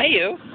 Hi you.